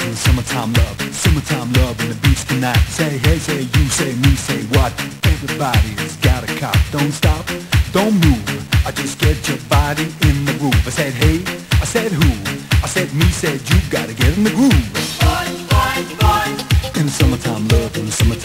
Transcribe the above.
love is summertime love, summertime love and the beats tonight. Say hey, say you, say me, say what? Everybody's got a cop. Don't stop, don't move. I just get your body in the groove. I said hey, I said who? I said me, said you. Gotta get in the groove. Boy, boy, boy, In the summertime love, in the summertime